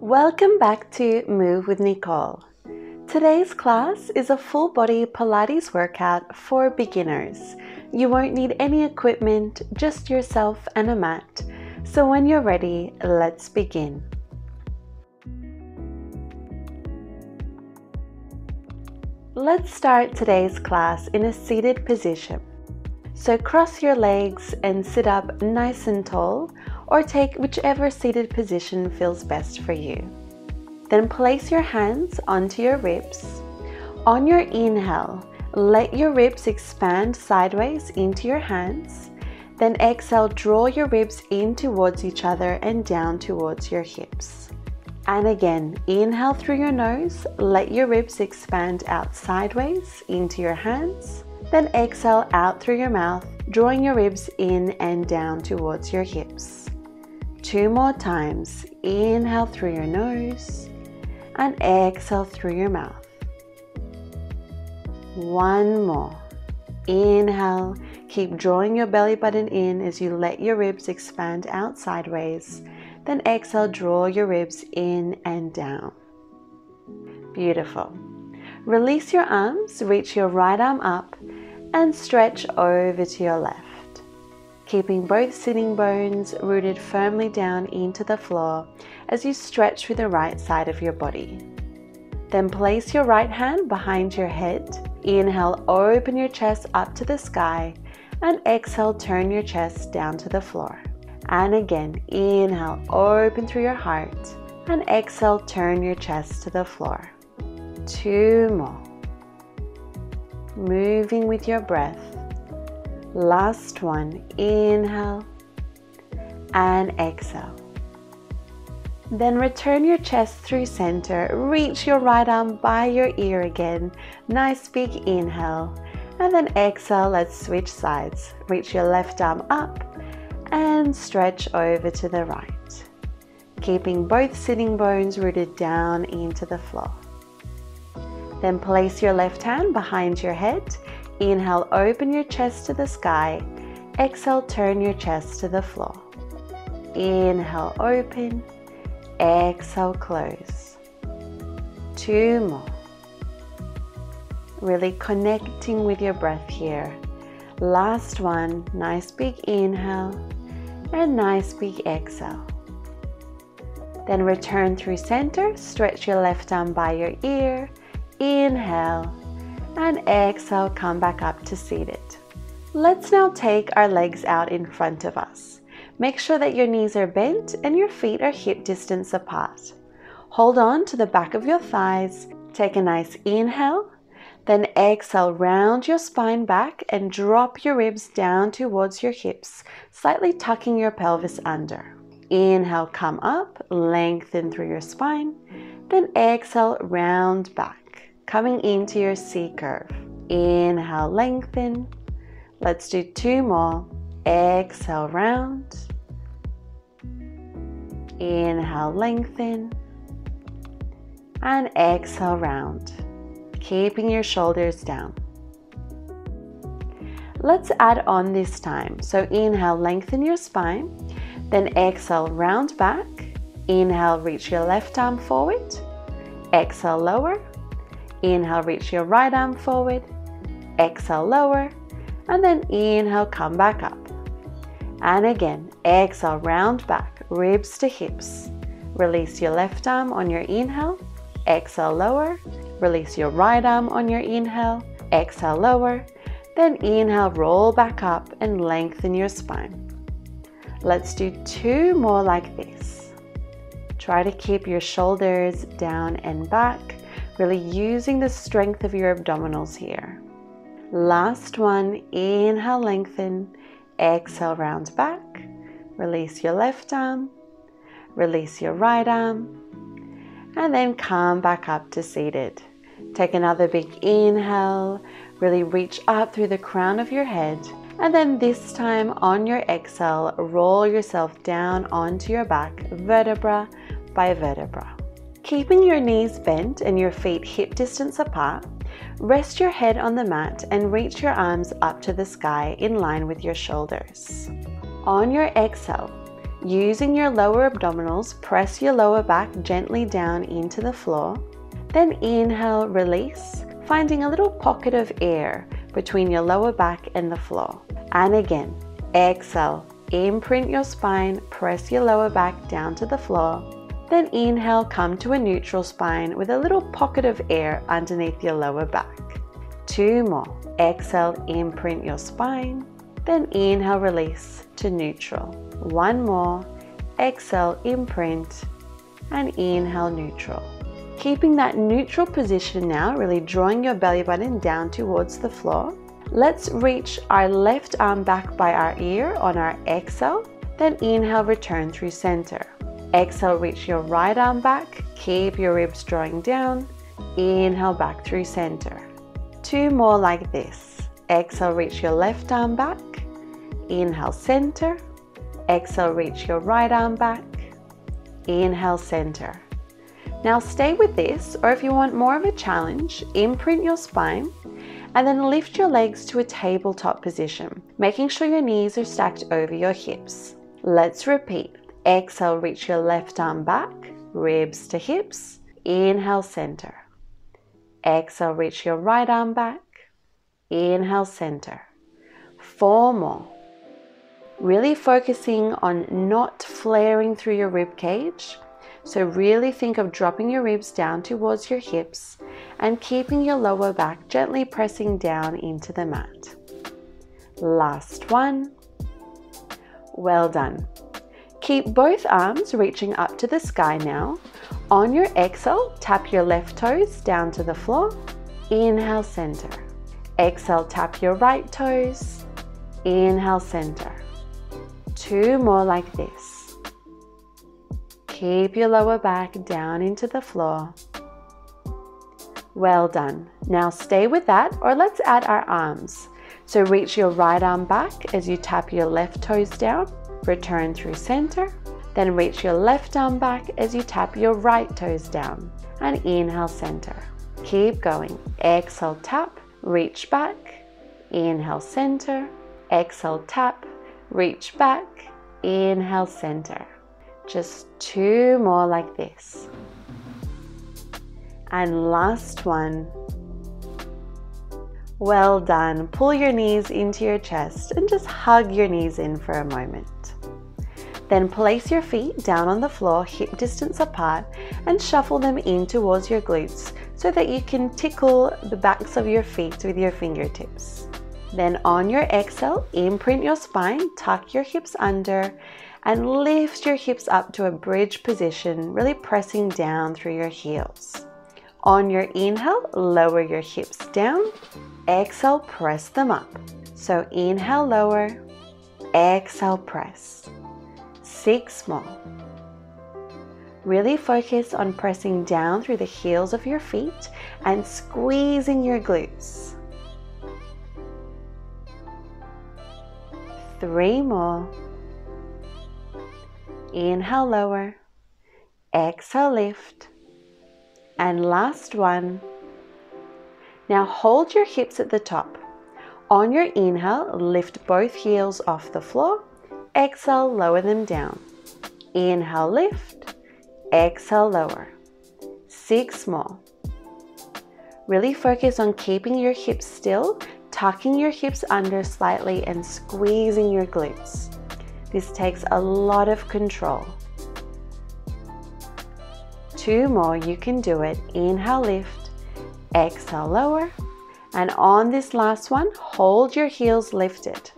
Welcome back to Move with Nicole. Today's class is a full body Pilates workout for beginners. You won't need any equipment, just yourself and a mat. So when you're ready, let's begin. Let's start today's class in a seated position. So cross your legs and sit up nice and tall or take whichever seated position feels best for you. Then place your hands onto your ribs. On your inhale, let your ribs expand sideways into your hands. Then exhale, draw your ribs in towards each other and down towards your hips. And again, inhale through your nose, let your ribs expand out sideways into your hands. Then exhale out through your mouth, drawing your ribs in and down towards your hips. Two more times. Inhale through your nose and exhale through your mouth. One more. Inhale. Keep drawing your belly button in as you let your ribs expand out sideways. Then exhale, draw your ribs in and down. Beautiful. Release your arms, reach your right arm up and stretch over to your left. Keeping both sitting bones rooted firmly down into the floor as you stretch through the right side of your body. Then place your right hand behind your head. Inhale, open your chest up to the sky, and exhale, turn your chest down to the floor. And again, inhale, open through your heart, and exhale, turn your chest to the floor. Two more moving with your breath. Last one, inhale and exhale. Then return your chest through center. Reach your right arm by your ear again. Nice big inhale. And then exhale, let's switch sides. Reach your left arm up and stretch over to the right. Keeping both sitting bones rooted down into the floor. Then place your left hand behind your head. Inhale, open your chest to the sky. Exhale, turn your chest to the floor. Inhale, open. Exhale, close. Two more. Really connecting with your breath here. Last one. Nice big inhale and nice big exhale. Then return through center. Stretch your left arm by your ear. Inhale and exhale, come back up to seated. Let's now take our legs out in front of us. Make sure that your knees are bent and your feet are hip distance apart. Hold on to the back of your thighs. Take a nice inhale. Then exhale, round your spine back and drop your ribs down towards your hips, slightly tucking your pelvis under. Inhale, come up, lengthen through your spine. Then exhale, round back coming into your C curve. Inhale, lengthen. Let's do two more. Exhale, round. Inhale, lengthen. And exhale, round. Keeping your shoulders down. Let's add on this time. So inhale, lengthen your spine. Then exhale, round back. Inhale, reach your left arm forward. Exhale, lower. Inhale, reach your right arm forward. Exhale, lower. And then inhale, come back up. And again, exhale, round back, ribs to hips. Release your left arm on your inhale. Exhale, lower. Release your right arm on your inhale. Exhale, lower. Then inhale, roll back up and lengthen your spine. Let's do two more like this. Try to keep your shoulders down and back really using the strength of your abdominals here. Last one, inhale, lengthen, exhale, round back, release your left arm, release your right arm, and then come back up to seated. Take another big inhale, really reach up through the crown of your head, and then this time on your exhale, roll yourself down onto your back, vertebra by vertebra. Keeping your knees bent and your feet hip distance apart, rest your head on the mat and reach your arms up to the sky in line with your shoulders. On your exhale, Using your lower abdominals, press your lower back gently down into the floor. Then inhale, release, finding a little pocket of air between your lower back and the floor. And again, exhale, imprint your spine, press your lower back down to the floor. Then inhale, come to a neutral spine with a little pocket of air underneath your lower back. Two more. Exhale, imprint your spine. Then inhale, release to neutral. One more. Exhale, imprint. And inhale, neutral. Keeping that neutral position now, really drawing your belly button down towards the floor. Let's reach our left arm back by our ear on our exhale. Then inhale, return through center. Exhale, reach your right arm back. Keep your ribs drawing down. Inhale, back through center. Two more like this. Exhale, reach your left arm back. Inhale, center. Exhale, reach your right arm back. Inhale, center. Now stay with this, or if you want more of a challenge, imprint your spine and then lift your legs to a tabletop position, making sure your knees are stacked over your hips. Let's repeat. Exhale, reach your left arm back, ribs to hips. Inhale, center. Exhale, reach your right arm back. Inhale, center. Four more. Really focusing on not flaring through your rib cage so really think of dropping your ribs down towards your hips and keeping your lower back gently pressing down into the mat. Last one. Well done. Keep both arms reaching up to the sky now. On your exhale, tap your left toes down to the floor. Inhale, center. Exhale, tap your right toes. Inhale, center. Two more like this. Keep your lower back down into the floor. Well done. Now stay with that or let's add our arms. So reach your right arm back as you tap your left toes down. Return through center. Then reach your left arm back as you tap your right toes down. And inhale center. Keep going. Exhale tap, reach back. Inhale center. Exhale tap, reach back. Inhale center. Just two more like this. And last one. Well done. Pull your knees into your chest and just hug your knees in for a moment. Then place your feet down on the floor, hip distance apart, and shuffle them in towards your glutes so that you can tickle the backs of your feet with your fingertips. Then on your exhale, imprint your spine, tuck your hips under, and lift your hips up to a bridge position, really pressing down through your heels. On your inhale, lower your hips down. Exhale, press them up. So inhale, lower. Exhale, press. Six more. Really focus on pressing down through the heels of your feet and squeezing your glutes. Three more. Inhale, lower. Exhale, lift. And last one. Now hold your hips at the top. On your inhale, lift both heels off the floor. Exhale, lower them down. Inhale, lift. Exhale, lower. Six more. Really focus on keeping your hips still, tucking your hips under slightly, and squeezing your glutes. This takes a lot of control. Two more, you can do it. Inhale, lift. Exhale, lower. And on this last one, hold your heels lifted.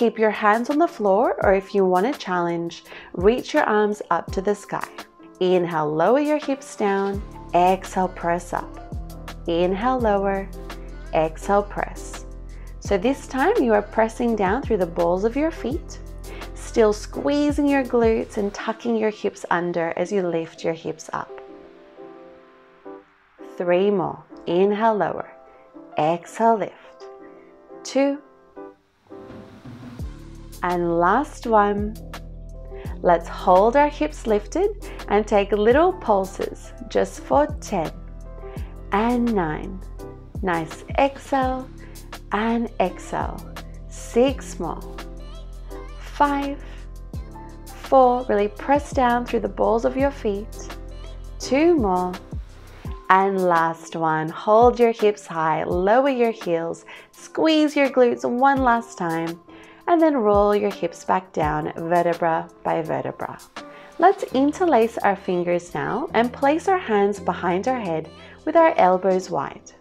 Keep your hands on the floor, or if you want a challenge, reach your arms up to the sky. Inhale, lower your hips down. Exhale, press up. Inhale, lower. Exhale, press. So this time you are pressing down through the balls of your feet still squeezing your glutes and tucking your hips under as you lift your hips up. Three more. Inhale, lower. Exhale, lift. Two. And last one. Let's hold our hips lifted and take little pulses just for 10 and 9. Nice exhale and exhale. Six more five, four, really press down through the balls of your feet, two more, and last one, hold your hips high, lower your heels, squeeze your glutes one last time, and then roll your hips back down, vertebra by vertebra. Let's interlace our fingers now and place our hands behind our head with our elbows wide.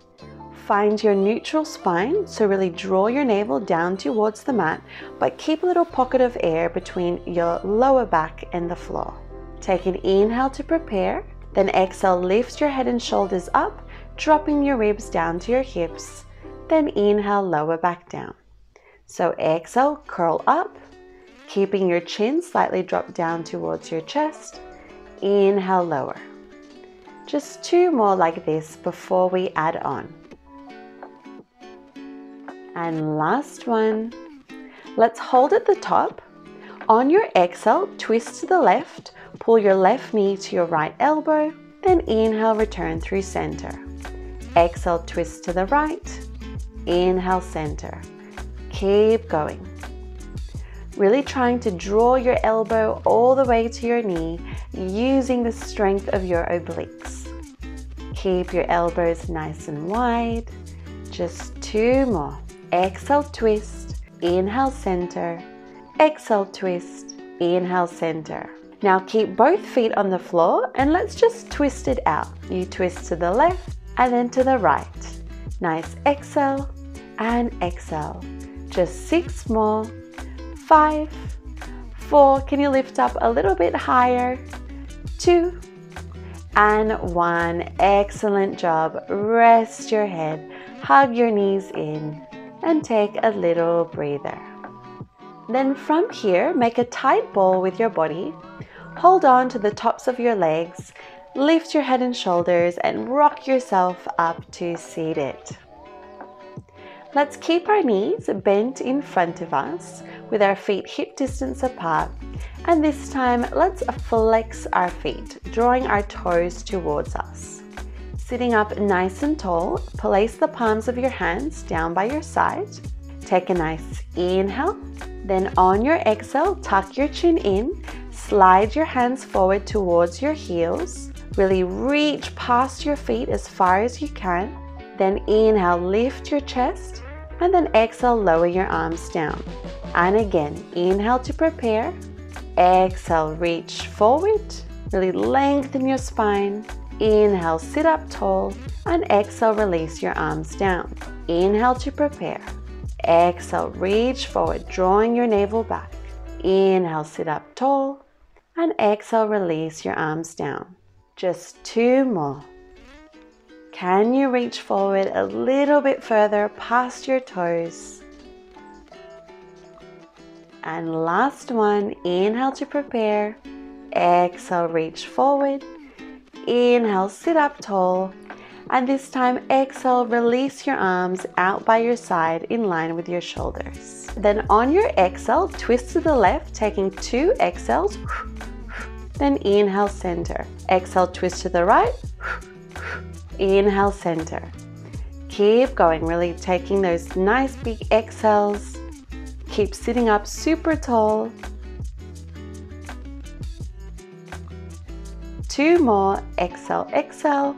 Find your neutral spine, so really draw your navel down towards the mat, but keep a little pocket of air between your lower back and the floor. Take an inhale to prepare then exhale, lift your head and shoulders up, dropping your ribs down to your hips. Then inhale, lower back down. So exhale, curl up, keeping your chin slightly dropped down towards your chest. Inhale, lower. Just two more like this before we add on. And last one. Let's hold at the top. On your exhale, twist to the left Pull your left knee to your right elbow, then inhale, return through center. Exhale, twist to the right. Inhale, center. Keep going. Really trying to draw your elbow all the way to your knee using the strength of your obliques. Keep your elbows nice and wide. Just two more. Exhale, twist. Inhale, center. Exhale, twist. Inhale, center. Now keep both feet on the floor and let's just twist it out. You twist to the left and then to the right. Nice exhale and exhale. Just six more. Five, four. Can you lift up a little bit higher? Two and one. Excellent job. Rest your head, hug your knees in, and take a little breather. Then from here, make a tight ball with your body Hold on to the tops of your legs, lift your head and shoulders, and rock yourself up to seated. Let's keep our knees bent in front of us with our feet hip distance apart. And this time, let's flex our feet, drawing our toes towards us. Sitting up nice and tall, place the palms of your hands down by your side. Take a nice inhale. Then on your exhale, tuck your chin in Slide your hands forward towards your heels. Really reach past your feet as far as you can. Then inhale, lift your chest. And then exhale, lower your arms down. And again, inhale to prepare. Exhale, reach forward. Really lengthen your spine. Inhale, sit up tall. And exhale, release your arms down. Inhale to prepare. Exhale, reach forward, drawing your navel back. Inhale, sit up tall and exhale, release your arms down. Just two more. Can you reach forward a little bit further past your toes? And last one, inhale to prepare. Exhale, reach forward. Inhale, sit up tall. And this time, exhale, release your arms out by your side in line with your shoulders. Then on your exhale, twist to the left, taking two exhales then inhale, center. Exhale, twist to the right. Inhale, center. Keep going, really taking those nice big exhales. Keep sitting up super tall. Two more. Exhale, exhale.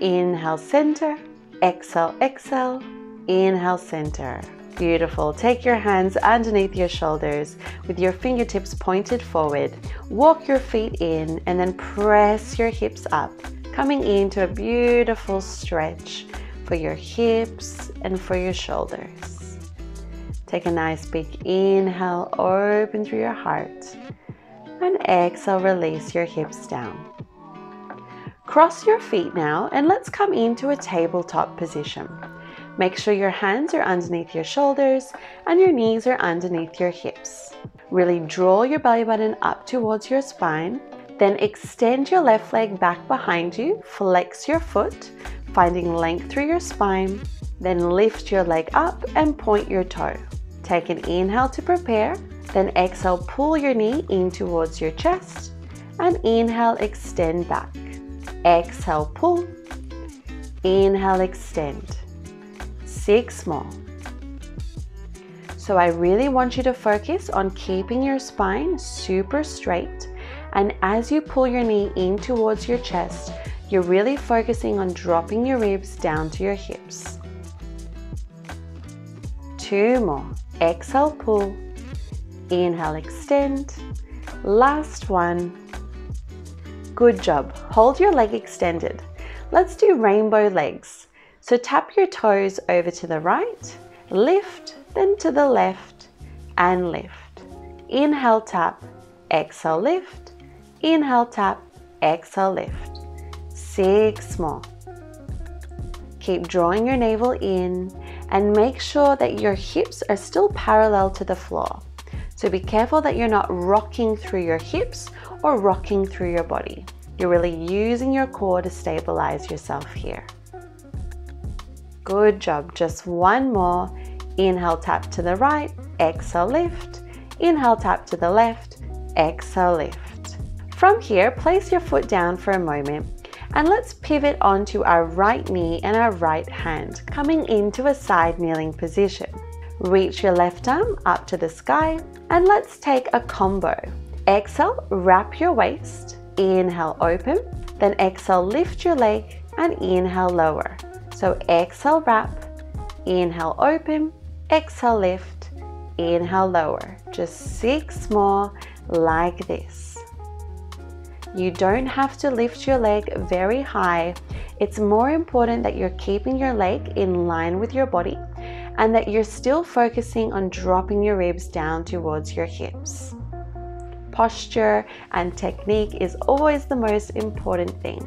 Inhale, center. Exhale, exhale. Inhale, center. Beautiful. Take your hands underneath your shoulders with your fingertips pointed forward. Walk your feet in and then press your hips up, coming into a beautiful stretch for your hips and for your shoulders. Take a nice big inhale, open through your heart, and exhale, release your hips down. Cross your feet now and let's come into a tabletop position. Make sure your hands are underneath your shoulders and your knees are underneath your hips. Really draw your belly button up towards your spine. Then extend your left leg back behind you, flex your foot, finding length through your spine. Then lift your leg up and point your toe. Take an inhale to prepare. Then exhale, pull your knee in towards your chest. And inhale, extend back. Exhale, pull. Inhale, extend six more. So I really want you to focus on keeping your spine super straight. And as you pull your knee in towards your chest, you're really focusing on dropping your ribs down to your hips. Two more. Exhale, pull. Inhale, extend. Last one. Good job. Hold your leg extended. Let's do rainbow legs. So tap your toes over to the right, lift, then to the left, and lift. Inhale, tap, exhale, lift. Inhale, tap, exhale, lift. Six more. Keep drawing your navel in and make sure that your hips are still parallel to the floor. So be careful that you're not rocking through your hips or rocking through your body. You're really using your core to stabilize yourself here. Good job. Just one more. Inhale, tap to the right. Exhale, lift. Inhale, tap to the left. Exhale, lift. From here, place your foot down for a moment and let's pivot onto our right knee and our right hand, coming into a side kneeling position. Reach your left arm up to the sky and let's take a combo. Exhale, wrap your waist. Inhale, open. Then exhale, lift your leg and inhale, lower. So exhale, wrap. Inhale, open. Exhale, lift. Inhale, lower. Just six more like this. You don't have to lift your leg very high. It's more important that you're keeping your leg in line with your body and that you're still focusing on dropping your ribs down towards your hips. Posture and technique is always the most important thing.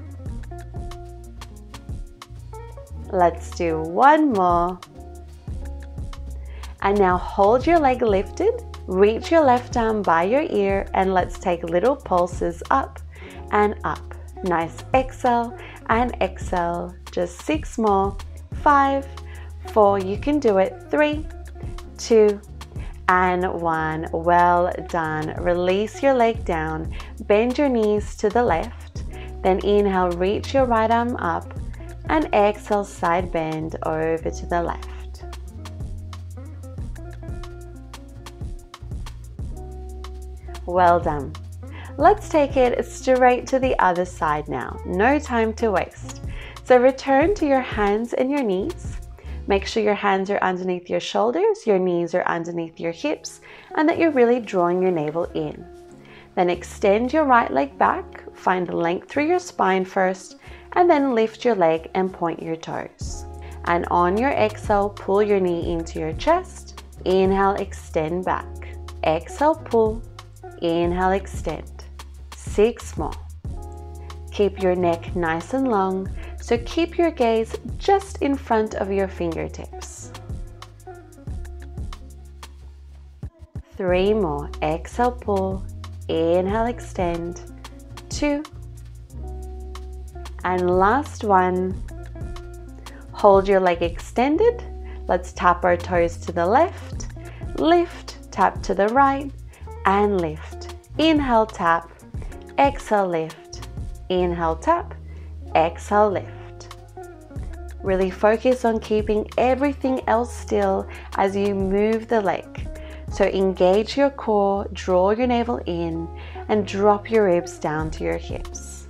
Let's do one more. And now hold your leg lifted, reach your left arm by your ear, and let's take little pulses up and up. Nice exhale and exhale. Just six more. Five, four, you can do it. Three, two, and one. Well done. Release your leg down. Bend your knees to the left. Then inhale, reach your right arm up. And exhale, side bend over to the left. Well done. Let's take it straight to the other side now. No time to waste. So return to your hands and your knees. Make sure your hands are underneath your shoulders, your knees are underneath your hips, and that you're really drawing your navel in. Then extend your right leg back, find the length through your spine first, and then lift your leg and point your toes. And on your exhale, pull your knee into your chest. Inhale, extend back. Exhale, pull. Inhale, extend six more. Keep your neck nice and long, so keep your gaze just in front of your fingertips. Three more. Exhale, pull. Inhale, extend. Two. And last one. Hold your leg extended. Let's tap our toes to the left. Lift, tap to the right, and lift. Inhale, tap. Exhale, lift. Inhale, tap. Exhale, lift. Really focus on keeping everything else still as you move the leg. So engage your core, draw your navel in, and drop your ribs down to your hips.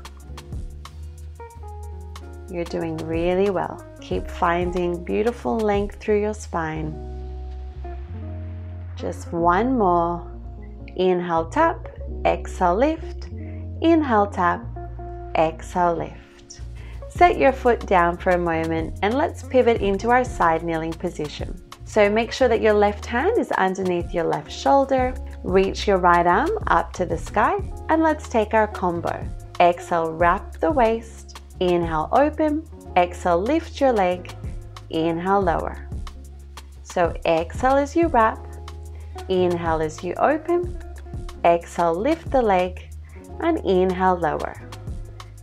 You're doing really well. Keep finding beautiful length through your spine. Just one more. Inhale, tap. Exhale, lift. Inhale, tap. Exhale, lift. Set your foot down for a moment and let's pivot into our side kneeling position. So make sure that your left hand is underneath your left shoulder. Reach your right arm up to the sky and let's take our combo. Exhale, wrap the waist. Inhale, open. Exhale, lift your leg. Inhale, lower. So exhale as you wrap. Inhale as you open. Exhale, lift the leg and inhale lower.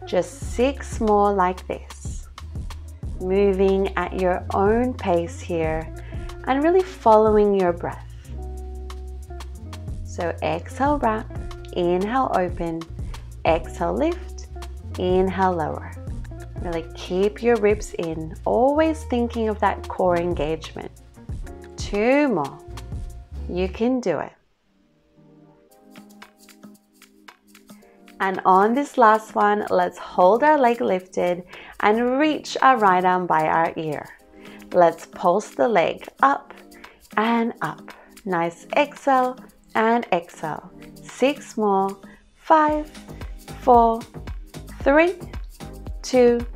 Just six more like this. Moving at your own pace here and really following your breath. So exhale, wrap, inhale, open, exhale, lift, inhale, lower. Really keep your ribs in, always thinking of that core engagement. Two more. You can do it. And on this last one, let's hold our leg lifted and reach our right arm by our ear. Let's pulse the leg up and up. Nice exhale and exhale. Six more. Five, four, three, two,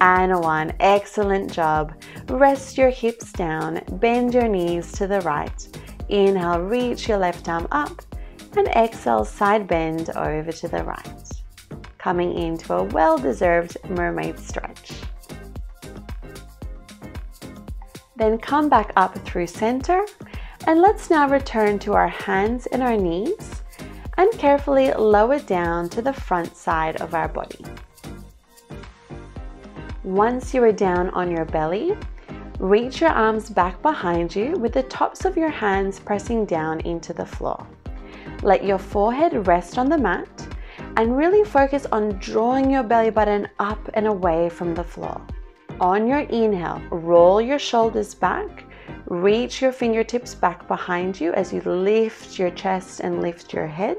and one. Excellent job. Rest your hips down, bend your knees to the right. Inhale, reach your left arm up, and exhale, side bend over to the right. Coming into a well deserved mermaid stretch. Then come back up through center, and let's now return to our hands and our knees and carefully lower down to the front side of our body. Once you are down on your belly, reach your arms back behind you with the tops of your hands pressing down into the floor. Let your forehead rest on the mat and really focus on drawing your belly button up and away from the floor. On your inhale, roll your shoulders back, reach your fingertips back behind you as you lift your chest and lift your head,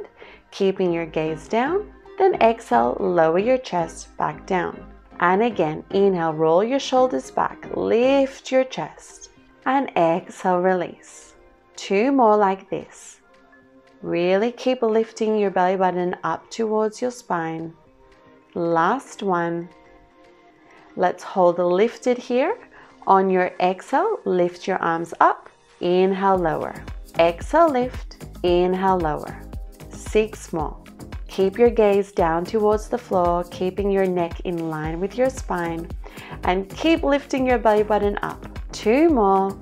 keeping your gaze down. Then exhale, lower your chest back down. And again, inhale, roll your shoulders back, lift your chest, and exhale, release. Two more like this. Really keep lifting your belly button up towards your spine. Last one. Let's hold the lifted here. On your exhale, lift your arms up. Inhale, lower. Exhale, lift. Inhale, lower. Six more. Keep your gaze down towards the floor, keeping your neck in line with your spine. And keep lifting your belly button up. Two more.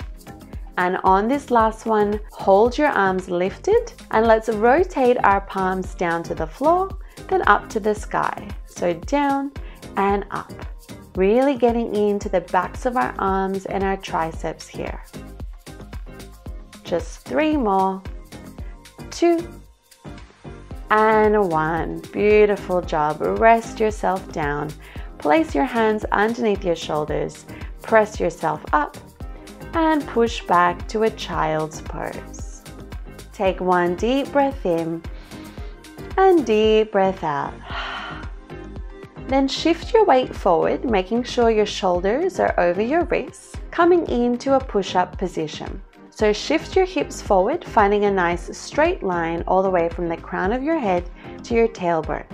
And on this last one, hold your arms lifted and let's rotate our palms down to the floor, then up to the sky. So down and up. Really getting into the backs of our arms and our triceps here. Just three more. Two, and one. Beautiful job. Rest yourself down. Place your hands underneath your shoulders. Press yourself up and push back to a child's pose. Take one deep breath in and deep breath out. Then shift your weight forward, making sure your shoulders are over your wrists, coming into a push up position. So shift your hips forward, finding a nice straight line all the way from the crown of your head to your tailbone.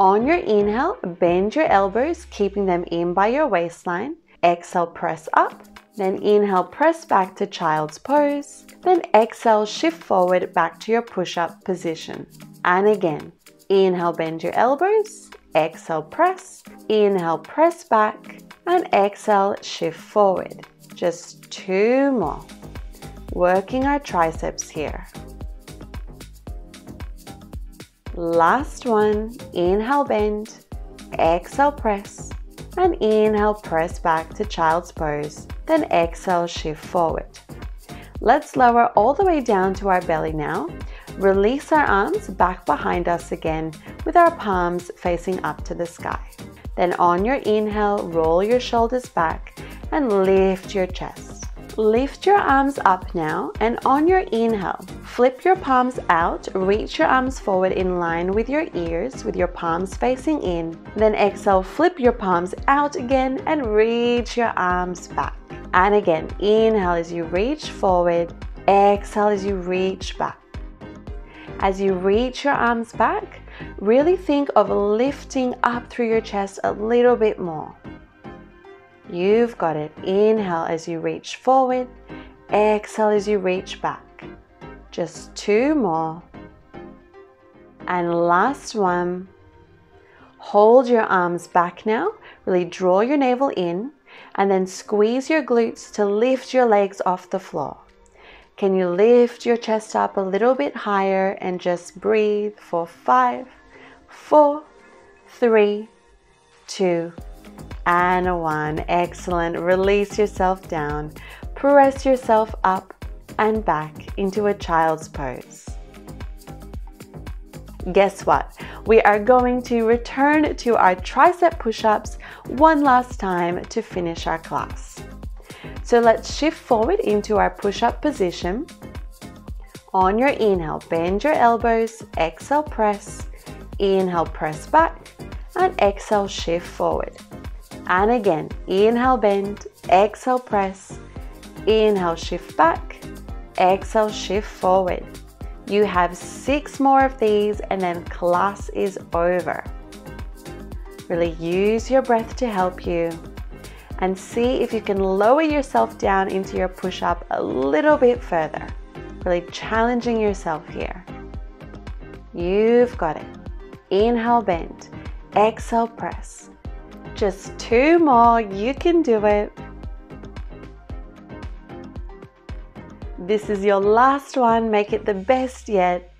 On your inhale, bend your elbows, keeping them in by your waistline. Exhale, press up. Then inhale, press back to child's pose. Then exhale, shift forward back to your push up position. And again, inhale, bend your elbows. Exhale, press. Inhale, press back. And exhale, shift forward. Just two more working our triceps here. Last one, inhale bend, exhale press, and inhale press back to child's pose, then exhale shift forward. Let's lower all the way down to our belly now. Release our arms back behind us again with our palms facing up to the sky. Then on your inhale, roll your shoulders back and lift your chest. Lift your arms up now and on your inhale, flip your palms out, reach your arms forward in line with your ears with your palms facing in. Then exhale, flip your palms out again and reach your arms back. And again, inhale as you reach forward, exhale as you reach back. As you reach your arms back, really think of lifting up through your chest a little bit more. You've got it. Inhale as you reach forward, exhale as you reach back. Just two more. And last one. Hold your arms back now. Really draw your navel in and then squeeze your glutes to lift your legs off the floor. Can you lift your chest up a little bit higher and just breathe for five, four, three, two, and one. Excellent. Release yourself down. Press yourself up and back into a child's pose. Guess what? We are going to return to our tricep push ups one last time to finish our class. So let's shift forward into our push up position. On your inhale, bend your elbows, exhale, press, inhale, press back, and exhale, shift forward. And again, inhale, bend, exhale, press, inhale, shift back, exhale, shift forward. You have six more of these, and then class is over. Really use your breath to help you and see if you can lower yourself down into your push up a little bit further. Really challenging yourself here. You've got it. Inhale, bend. Exhale, press. Just two more. You can do it. This is your last one. Make it the best yet.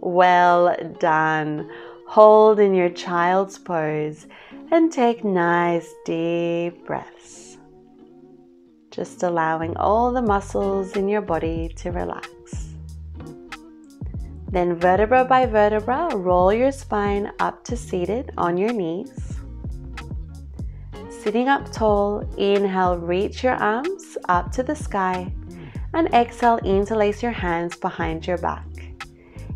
Well done. Hold in your child's pose and take nice deep breaths. Just allowing all the muscles in your body to relax. Then, vertebra by vertebra, roll your spine up to seated on your knees. Sitting up tall, inhale, reach your arms up to the sky, and exhale, interlace your hands behind your back.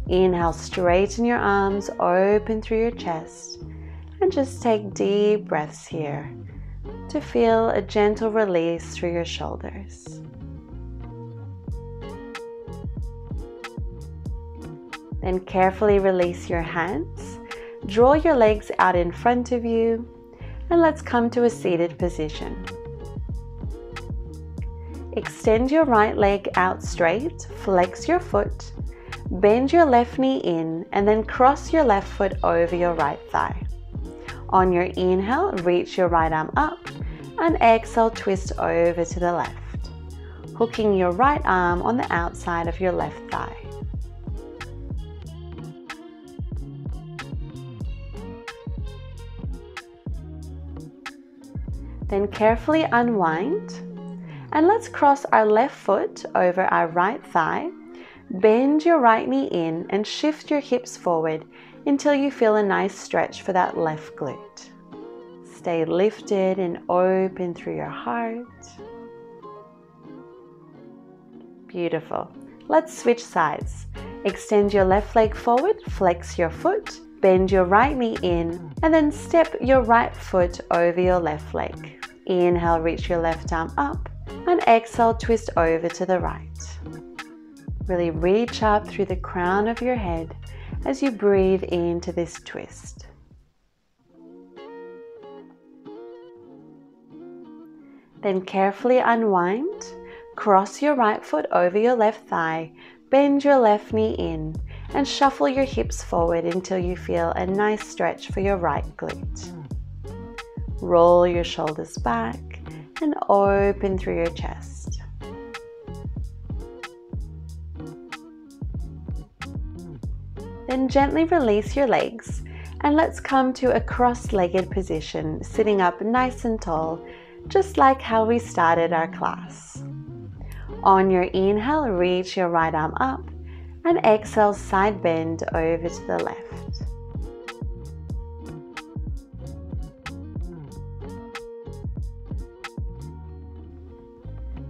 Inhale, straighten your arms, open through your chest, and just take deep breaths here to feel a gentle release through your shoulders. Then carefully release your hands. Draw your legs out in front of you, and let's come to a seated position. Extend your right leg out straight, flex your foot, bend your left knee in, and then cross your left foot over your right thigh. On your inhale, reach your right arm up, and exhale, twist over to the left, hooking your right arm on the outside of your left thigh. Then carefully unwind and let's cross our left foot over our right thigh. Bend your right knee in and shift your hips forward until you feel a nice stretch for that left glute. Stay lifted and open through your heart. Beautiful. Let's switch sides. Extend your left leg forward, flex your foot, bend your right knee in, and then step your right foot over your left leg. Inhale, reach your left arm up, and exhale, twist over to the right. Really reach up through the crown of your head as you breathe into this twist. Then carefully unwind, cross your right foot over your left thigh, bend your left knee in, and shuffle your hips forward until you feel a nice stretch for your right glute. Roll your shoulders back and open through your chest. Then gently release your legs and let's come to a cross legged position, sitting up nice and tall, just like how we started our class. On your inhale, reach your right arm up and exhale, side bend over to the left.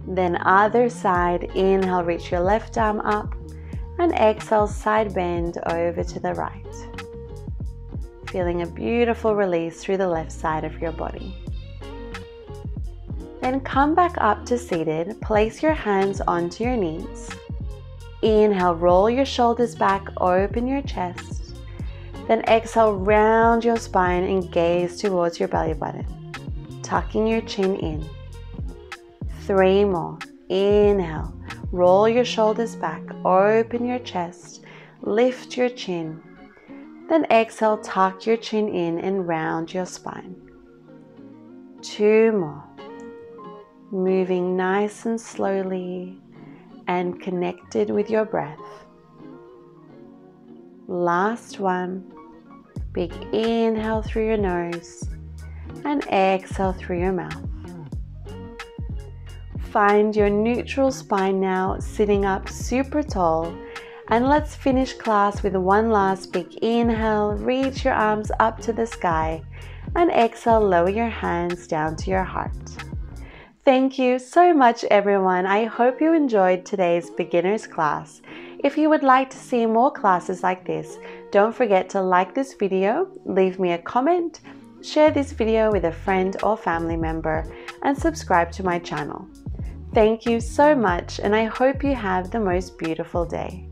Then other side, inhale, reach your left arm up and exhale, side bend over to the right. Feeling a beautiful release through the left side of your body. Then come back up to seated, place your hands onto your knees. Inhale, roll your shoulders back, open your chest. Then exhale, round your spine and gaze towards your belly button, tucking your chin in. Three more. Inhale. Roll your shoulders back. Open your chest. Lift your chin. Then exhale, tuck your chin in and round your spine. Two more. Moving nice and slowly and connected with your breath. Last one. Big inhale through your nose and exhale through your mouth. Find your neutral spine now, sitting up super tall. And let's finish class with one last big inhale. Reach your arms up to the sky. And exhale, lower your hands down to your heart. Thank you so much, everyone. I hope you enjoyed today's beginner's class. If you would like to see more classes like this, don't forget to like this video, leave me a comment, share this video with a friend or family member, and subscribe to my channel. Thank you so much, and I hope you have the most beautiful day.